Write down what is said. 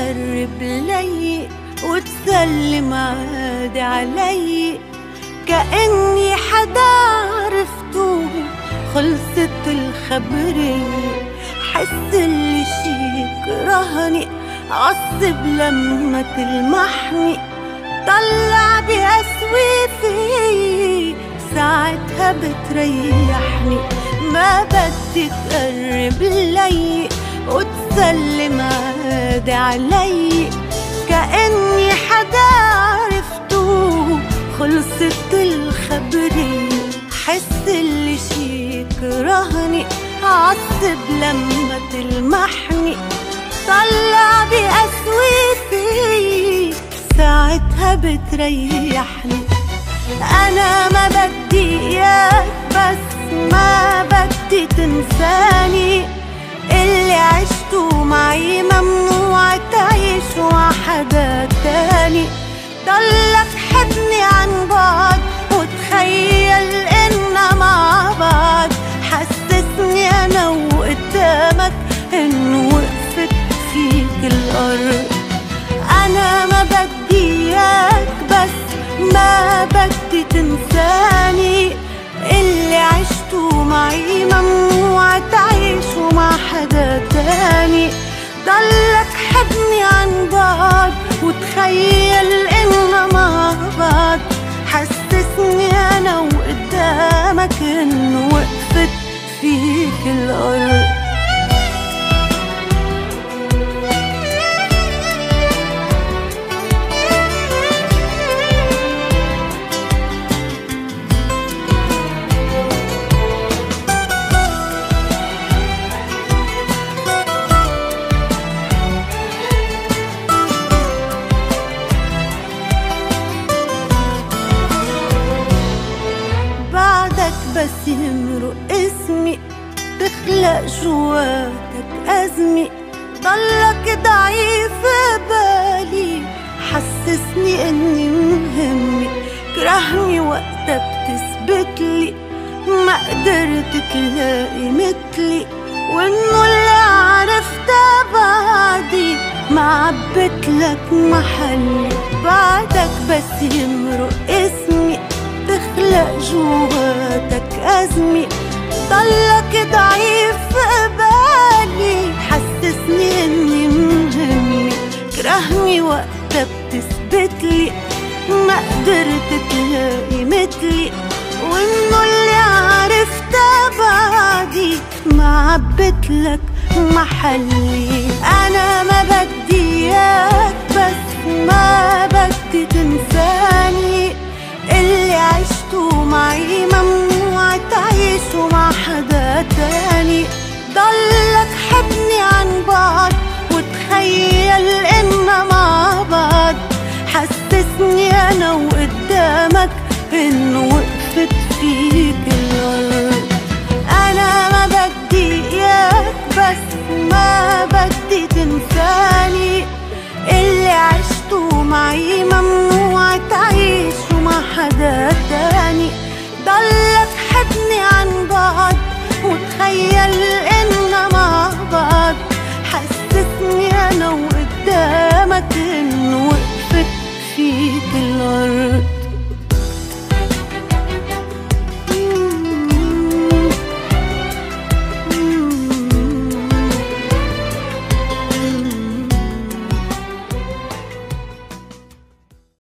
تقرب لي وتسلم عادي علي. كأني حدا عرفته خلصت الخبرية حس اللي شي كرهني عصب لما تلمحني طلع بأسوي في ساعتها بتريحني. ما بدي تقرب لي وتسلم عادي. علي كأني حدا عرفته. خلصت الخبرية حس اللي شي كرهني عصب لما تلمحني. طلع بأسوي في ساعتها بتريحني. أنا ما بدي إياك بس ما بدي تنساني. اللي عشته معي ممنوع. حدا تاني. ضلك حبني عن بعد وتخيل إننا مع بعض حسسني أنا وقدامك إنه وقفت فيك الأرض. أنا ما بدي إياك بس ما بدي تنساني. اللي عشته معي ممنوع تعيشه مع حدا تاني. ضلك حبني عن بعد وتخيل بس يمرق اسمي تخلق جواتك أزمة ضلك ضعيف بالي حسسني إني مهمة كرهني وقتها بتثبت لي ما قدرت تلاقي مثلي. وإنه اللي عرفته بعدي ما عبت لك محلي. بعدك بس يمرق اسمي تخلق جواتك أزمة ضلك ضعيف قبالي حسسني إني مهمة كرهني وقتها بتثبتلي ما قدرت تلاقي مثلي. وإنه اللي عرفته بعدي ما عبت لك محلي. أنا ما بدي إياك ضلك حبني عن بعد وتخيل إننا مع بعض حسسني أنا وقدامك إنه وقفت فيك الأرض أنا ما بدي إياك بس ما بدي تنساني. اللي عشته معي ممنوع تعيشه مع حدا تاني. ضلك حبني عن بعد وتخيل